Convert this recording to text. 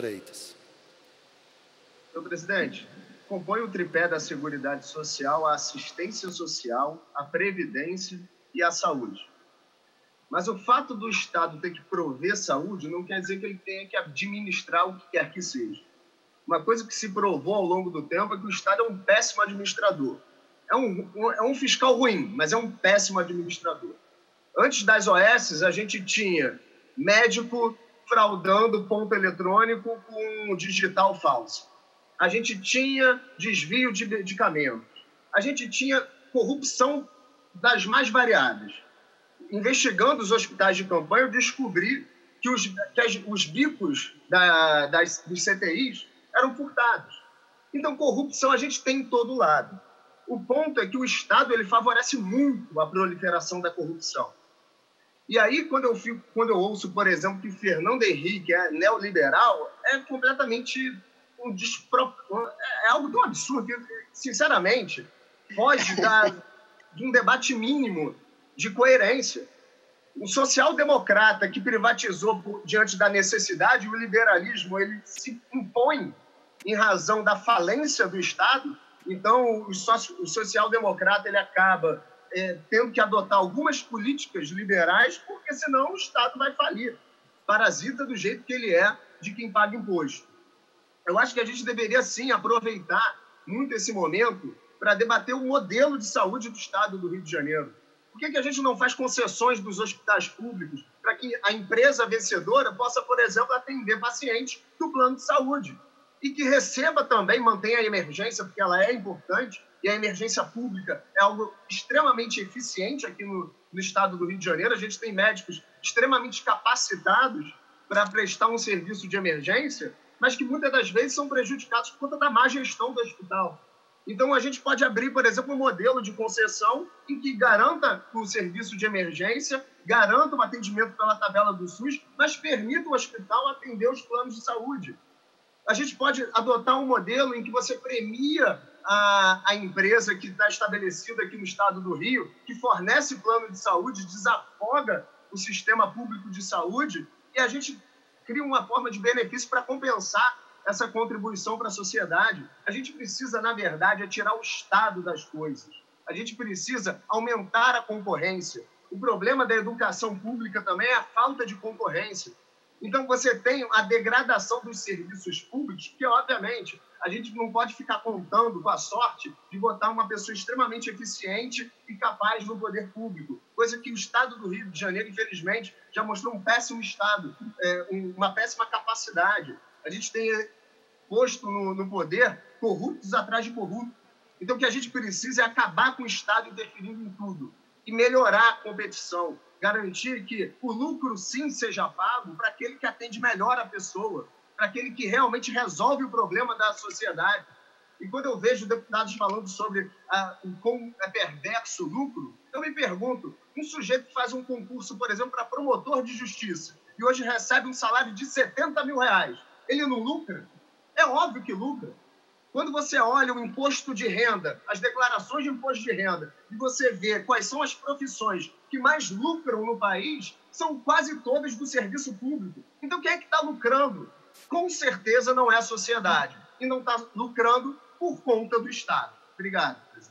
Freitas. Senhor presidente, compõe o tripé da Seguridade Social a assistência social, a previdência e a saúde. Mas o fato do Estado ter que prover saúde não quer dizer que ele tenha que administrar o que quer que seja. Uma coisa que se provou ao longo do tempo é que o Estado é um péssimo administrador. É um, é um fiscal ruim, mas é um péssimo administrador. Antes das OS, a gente tinha médico fraudando ponto eletrônico com digital falso. A gente tinha desvio de medicamentos. A gente tinha corrupção das mais variadas. Investigando os hospitais de campanha, eu descobri que os, que as, os bicos da, das, dos CTIs eram furtados. Então, corrupção a gente tem em todo lado. O ponto é que o Estado ele favorece muito a proliferação da corrupção. E aí, quando eu, fico, quando eu ouço, por exemplo, que Fernando Henrique é neoliberal, é completamente um despro... é algo tão absurdo que, sinceramente, foge da, de um debate mínimo de coerência. O social-democrata que privatizou por, diante da necessidade, o liberalismo, ele se impõe em razão da falência do Estado. Então, o, o social-democrata ele acaba é, tendo que adotar algumas políticas liberais, porque senão o Estado vai falir. Parasita do jeito que ele é de quem paga imposto. Eu acho que a gente deveria, sim, aproveitar muito esse momento para debater o modelo de saúde do Estado do Rio de Janeiro. Por que, que a gente não faz concessões dos hospitais públicos para que a empresa vencedora possa, por exemplo, atender pacientes do plano de saúde? E que receba também, mantenha a emergência, porque ela é importante, e a emergência pública é algo extremamente eficiente aqui no, no estado do Rio de Janeiro. A gente tem médicos extremamente capacitados para prestar um serviço de emergência, mas que muitas das vezes são prejudicados por conta da má gestão do hospital. Então, a gente pode abrir, por exemplo, um modelo de concessão em que garanta o serviço de emergência, garanta o atendimento pela tabela do SUS, mas permita o hospital atender os planos de saúde. A gente pode adotar um modelo em que você premia a, a empresa que está estabelecida aqui no estado do Rio, que fornece plano de saúde, desafoga o sistema público de saúde, e a gente cria uma forma de benefício para compensar essa contribuição para a sociedade. A gente precisa, na verdade, é tirar o estado das coisas. A gente precisa aumentar a concorrência. O problema da educação pública também é a falta de concorrência. Então, você tem a degradação dos serviços públicos, que, obviamente, a gente não pode ficar contando com a sorte de botar uma pessoa extremamente eficiente e capaz no poder público, coisa que o Estado do Rio de Janeiro, infelizmente, já mostrou um péssimo Estado, é, uma péssima capacidade. A gente tem posto no, poder corruptos atrás de corruptos. Então, o que a gente precisa é acabar com o Estado interferindo em tudo e melhorar a competição, garantir que o lucro sim seja pago para aquele que atende melhor a pessoa, para aquele que realmente resolve o problema da sociedade. E quando eu vejo deputados falando sobre ah, o como é perverso o lucro, eu me pergunto: um sujeito que faz um concurso, por exemplo, para promotor de justiça e hoje recebe um salário de 70 mil reais, ele não lucra? É óbvio que lucra. Quando você olha o imposto de renda, as declarações de imposto de renda, e você vê quais são as profissões que mais lucram no país, são quase todas do serviço público. Então, quem é que está lucrando? com certeza não é a sociedade e não está lucrando por conta do Estado. Obrigado, presidente.